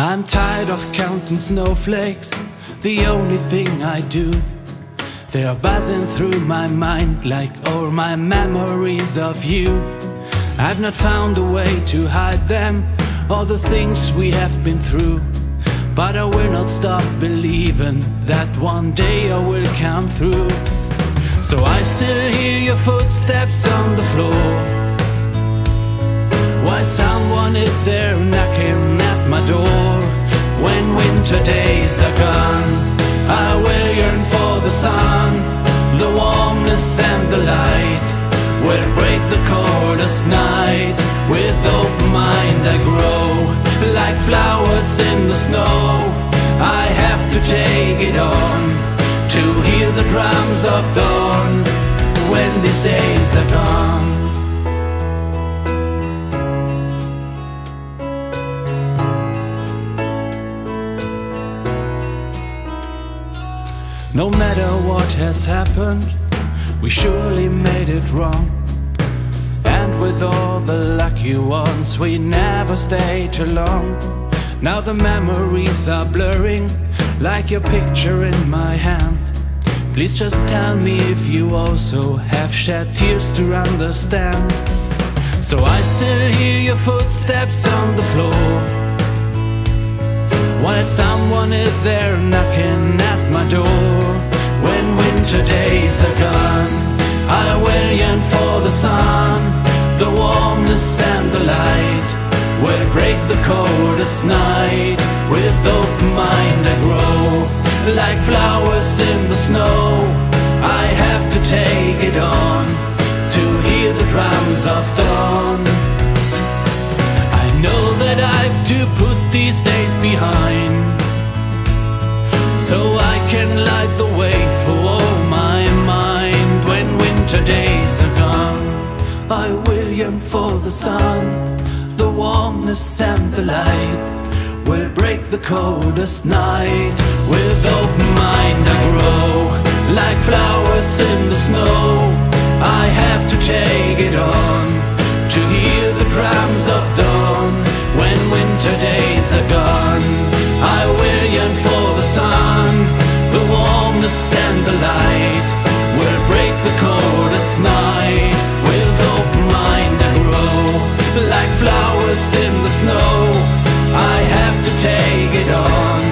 I'm tired of counting snowflakes, the only thing I do. They are buzzing through my mind like all my memories of you. I've not found a way to hide them, all the things we have been through. But I will not stop believing that one day I will come through. So I still hear your footsteps on the floor. Why someone is there knocking at my door When winter days are gone I will yearn for the sun The warmness and the light. Will break the coldest night With open mind I grow Like flowers in the snow. I have to take it on To hear the drums of dawn When these days are gone No matter what has happened, we surely made it wrong. And with all the lucky ones, we never stay too long. Now the memories are blurring, like your picture in my hand. Please just tell me if you also have shed tears to understand. So I still hear your footsteps on the floor. While someone is there knocking at my door days are gone I yearn for the sun The warmness and the light. Will break the coldest night With open mind I grow Like flowers in the snow. I have to take it on To hear the drums of dawn. I know that I've to put these days behind So I can light the for the sun The warmness and the light Will break the coldest night. With open mind I grow Like flowers in the snow I have flowers in the snow. I have to take it on.